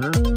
Bye.